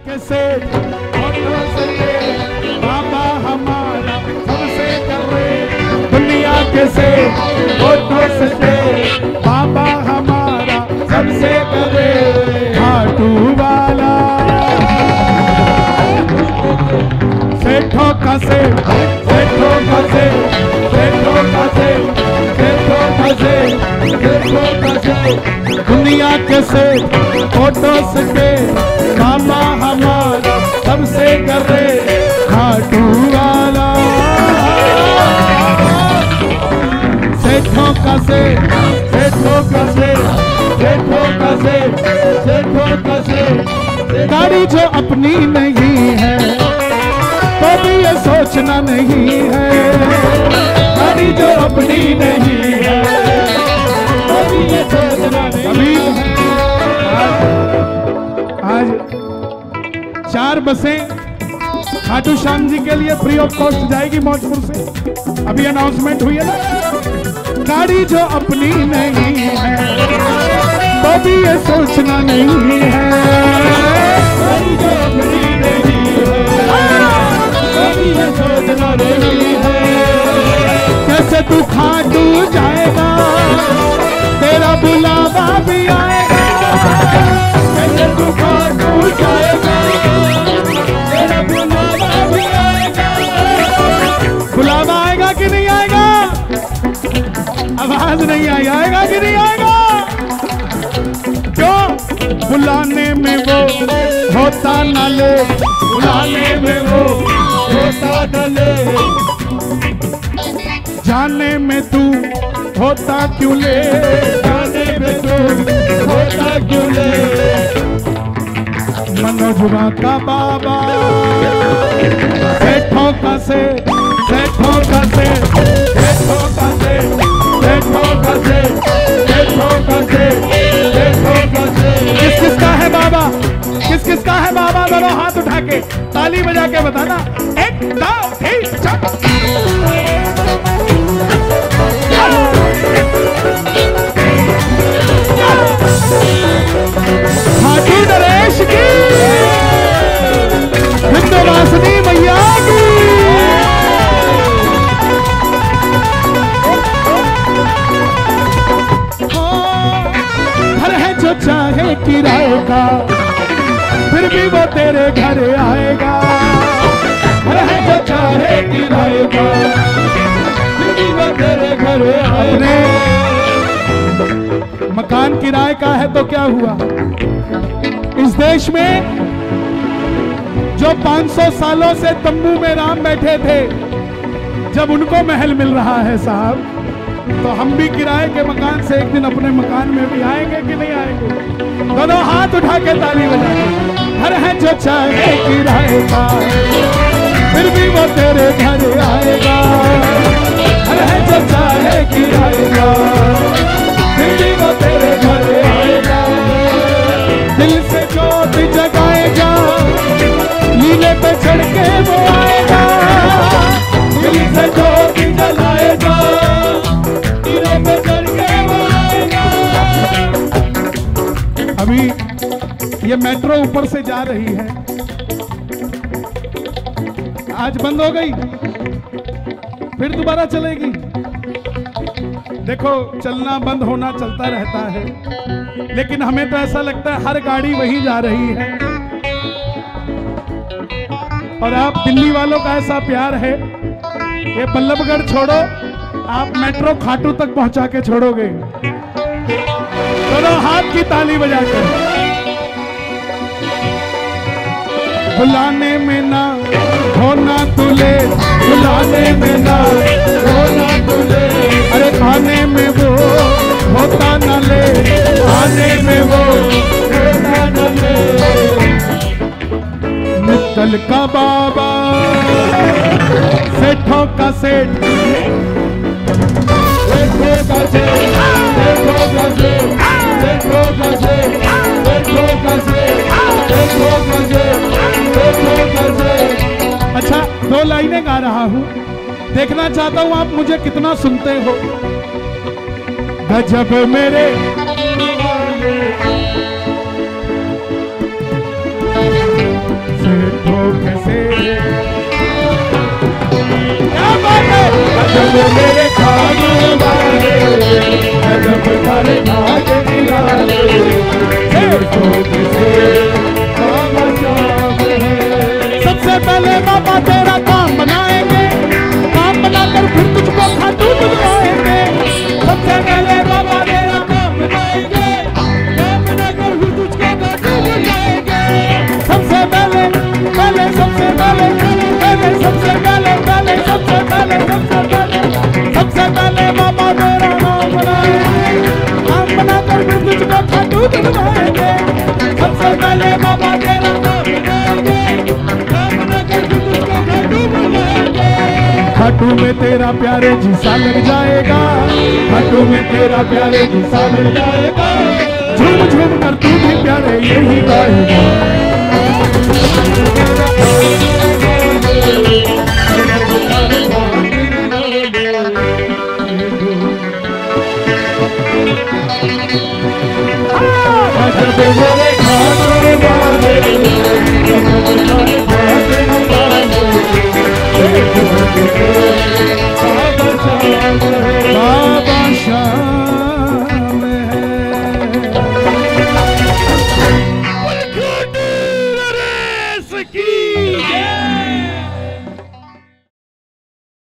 से बाबा हमारा सबसे कर। दुनिया के सेठ से बाबा हमारा सबसे कर। खाटू वाला। सेठों का सेठ, सेठों का सेठ, सेठों का सेठ, सेठों का सेठ, सेठों का सेठ। दुनिया के सेठ फ़ोटो से बाबा हमारा सबसे कर खाटू वाला सेठों का सेठ सेठों का सेठ सेठों का सेठ सेठों का सेठ गाड़ी जो अपनी नहीं है तो भी ये सोचना नहीं है। बसें। खाटू श्याम जी के लिए फ्री ऑफ़ कॉस्ट जाएगी मौजपुर से। अभी अनाउंसमेंट हुई है ना? गाड़ी जो अपनी नहीं है तो भी ये सोचना नहीं है। आवाज़ नहीं आई, आएगा कि नहीं आएगा? क्यों? बुलाने में वो होता न ले। बुलाने में वो होता न ले। जाने में तू होता क्यों ले? जाने में तू होता क्यों ले? मनोजुआ का बाबा। दोनों हाथ उठा के ताली बजा के बताना, एक, दो नरेश की। विंध्यवासिनी मैया की। घर है जो चाहे किराए का। फिर भी वो तेरे घर आएगा। घर है जो चाहे फिर भी वो तेरे घर आएगा। मकान किराए का है तो क्या हुआ? इस देश में जो 500 सालों से तंबू में राम बैठे थे, जब उनको महल मिल रहा है साहब तो हम भी किराए के मकान से एक दिन अपने मकान में भी आएँगे कि नहीं आएँगे? दोनों हाथ उठा के ताली बजाएँगे घर है जो चाहे किराए का फिर भी वो तेरे घर आएगा घर है जो चाहे किराए का फिर भी वो तेरे घर आएगा दिल से जो जोत जगाएगा, नीले पे चढ़ के वो आएगा। दिल से जो जोत जलाएगा, नीले पे चढ़ के वो आएगा। अभी ये मेट्रो ऊपर से जा रही है। आज बंद हो गई। फिर दोबारा चलेगी। देखो, चलना बंद होना चलता रहता है। लेकिन हमें तो ऐसा लगता है हर गाड़ी वही जा रही है। और आप दिल्ली वालों का ऐसा प्यार है, ये बल्लभगढ़ छोड़ो, आप मेट्रो खाटू तक पहुँचा के छोड़ोगे। दोनों हाथ की ताली बजाकर बुलाने में ना होना तुले, बुलाने में ना होना तुले। अरे खाने में वो होता न ले आने में वो मित्तल का बाबा, सेठों का सेठ। सेठों का सेठ, सेठों का सेठ, सेठों का रहा हूँ। देखना चाहता हूँ आप मुझे कितना सुनते हो। गजब मेरे से मेरे हाथों में तेरा प्यारे जिसा लग जाएगा। हाथों में तेरा प्यारे जिसा लग जाएगा। झूम झूम कर तू भी प्यारे, यही गाएगा।